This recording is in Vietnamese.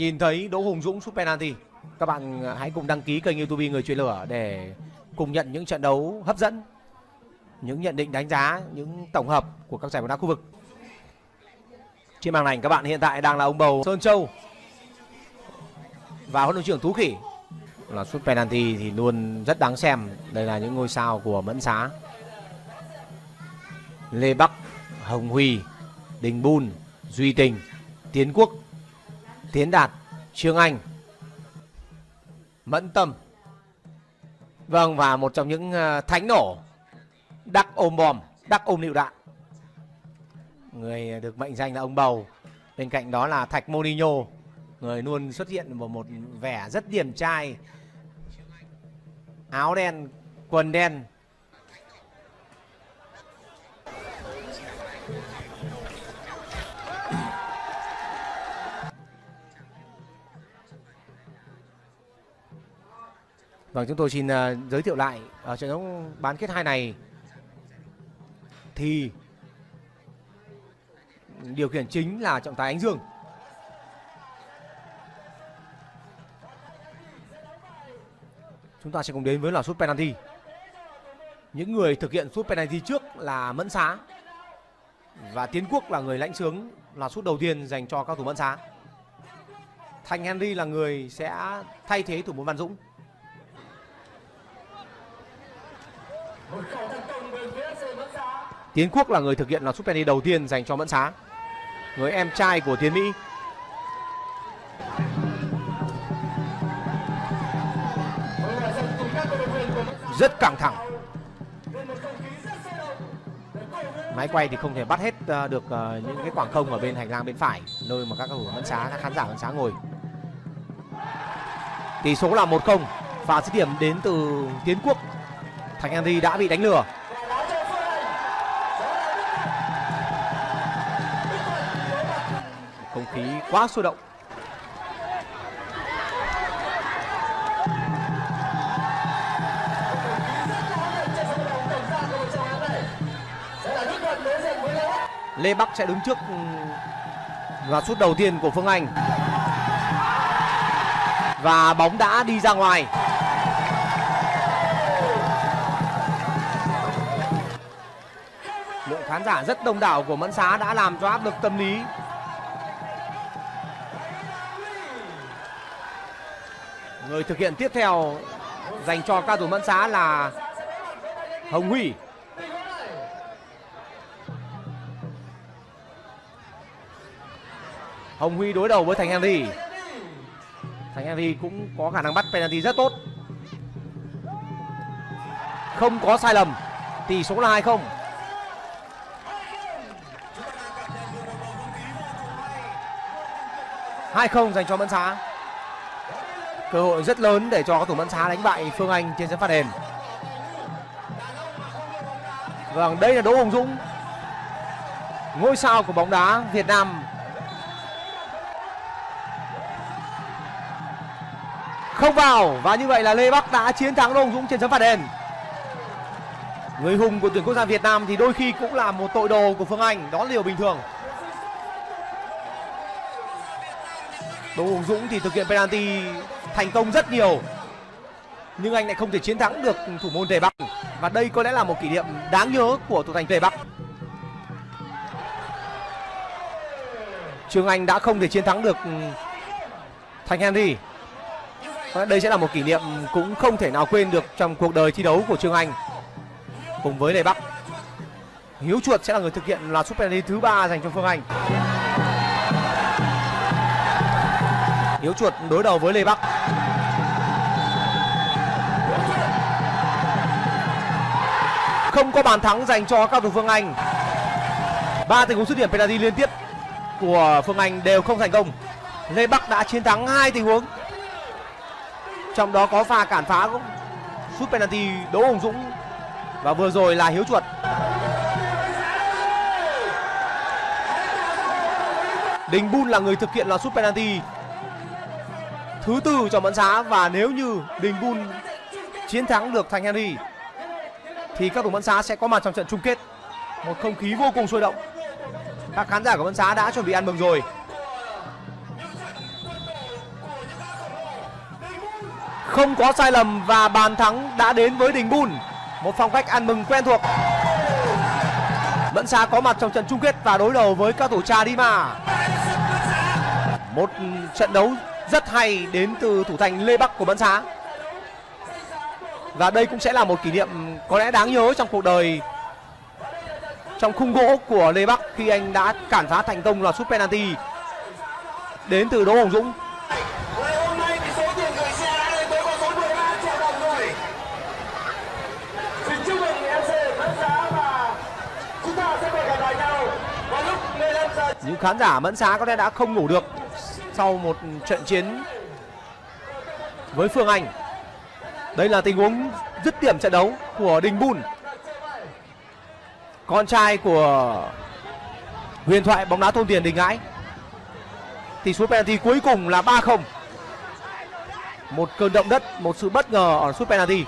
nhìn thấy Đỗ Hùng Dũng sút penalty. Các bạn à, hãy cùng đăng ký kênh YouTube người truyền lửa để cùng nhận những trận đấu hấp dẫn, những nhận định đánh giá, những tổng hợp của các giải bóng đá khu vực. Trên màn ảnh các bạn hiện tại đang là ông bầu Sơn Châu và huấn luyện trưởng Tú Khỉ. Là sút penalty thì luôn rất đáng xem. Đây là những ngôi sao của Mẫn Xá. Lê Bắc, Hồng Huy, Đình Bun, Duy Tình, Tiến Quốc, Tiến Đạt, Trương Anh, Mẫn Tâm. Vâng và một trong những ờ, thánh nổ đắc ôm bom, đắc ôm lựu đạn. Người được mệnh danh là ông bầu. Bên cạnh đó là Thạch Monino, người luôn xuất hiện một một vẻ rất điềm trai. Áo đen, quần đen, Vâng, chúng tôi xin uh, giới thiệu lại ở trận đấu bán kết hai này thì điều khiển chính là trọng tài Ánh Dương. Chúng ta sẽ cùng đến với là sút penalty. Những người thực hiện sút penalty trước là Mẫn Xá và Tiến Quốc là người lãnh sướng là sút đầu tiên dành cho các thủ Mẫn Xá. Thành Henry là người sẽ thay thế thủ môn Văn Dũng. Tiến Quốc là người thực hiện là sút penalty đầu tiên dành cho Mẫn Xá. Người em trai của Tiến Mỹ. Rất căng thẳng. Máy quay thì không thể bắt hết ờ, được ờ, những cái khoảng không ở bên hành lang bên phải nơi mà các cầu thủ Mẫn Xá, các khán giả Mẫn Xá ngồi. Tỷ số là 1-0 và dứt điểm đến từ Tiến Quốc Thành Henry đã bị đánh lừa. Không khí quá sôi động. Lê Bắc sẽ đứng trước ừ, và sút đầu tiên của Phương Anh. Và bóng đã đi ra ngoài. Khán giả rất đông đảo của Mẫn Xá đã làm cho áp lực tâm lý. Người thực hiện tiếp theo dành cho cao thủ Mẫn Xá là Hồng Huy. Hồng Huy đối đầu với Thành Henry. Thành Henry cũng có khả năng bắt penalty rất tốt. Không có sai lầm. Tỷ số là 2-0. Hai không dành cho Mẫn Xá. Cơ hội rất lớn để cho các thủ Mẫn Xá đánh bại Phương Anh trên sân phát đền. Vâng đây là Đỗ Hồng Dũng. Ngôi sao của bóng đá Việt Nam. Không vào, và như vậy là Lê Bắc đã chiến thắng Đỗ Hồng Dũng trên sân phạt đền. Người hùng của tuyển quốc gia Việt Nam thì đôi khi cũng là một tội đồ của Phương Anh, đó là điều bình thường. Đỗ Hùng Dũng thì thực hiện penalty thành công rất nhiều nhưng anh lại không thể chiến thắng được thủ môn Tề Bắc và đây có lẽ là một kỷ niệm đáng nhớ của thủ thành Tề Bắc. Trương Anh đã không thể chiến thắng được Thành Henry. Đây sẽ là một kỷ niệm cũng không thể nào quên được trong cuộc đời thi đấu của Trương Anh cùng với Tề Bắc. Hiếu Chuột sẽ là người thực hiện là sút penalty thứ ba dành cho Phương Anh. Hiếu Chuột đối đầu với Lê Bắc. Không có bàn thắng dành cho cao thủ Phương Anh. Ba tình huống xuất điểm penalty liên tiếp của Phương Anh đều không thành công. Lê Bắc đã chiến thắng hai tình huống. Trong đó có pha cản phá sút penalty Đỗ Hồng Dũng và vừa rồi là Hiếu Chuột. Đình Bun là người thực hiện là sút penalty thứ tư cho Mẫn Xá và nếu như Đình Bun chiến thắng được Thành Henry, thì các thủ Mẫn Xá sẽ có mặt trong trận chung kết. Một không khí vô cùng sôi động. Các khán giả của Mẫn Xá đã chuẩn bị ăn mừng rồi. không có sai lầm và bàn thắng đã đến với Đình Bun. Một phong cách ăn mừng quen thuộc. Mẫn Xá có mặt trong trận chung kết và đối đầu với các thủ Trà Dima. Một trận đấu rất hay đến từ thủ thành Lê Bắc của Mẫn Xá. Và đây cũng sẽ là một kỷ niệm có lẽ đáng nhớ trong cuộc đời, trong khung gỗ của Lê Bắc khi anh đã cản phá thành công loạt sút penalty đến từ Đỗ Hồng Dũng. Những khán giả Mẫn Xá có lẽ đã không ngủ được sau một trận chiến với Phương Anh. Đây là tình huống dứt điểm trận đấu của Đình bùn, Con trai của huyền thoại bóng đá thôn tiền Đình Ngãi. Tỷ số penalty cuối cùng là 3-0. Một cơn động đất, một sự bất ngờ ở sút penalty.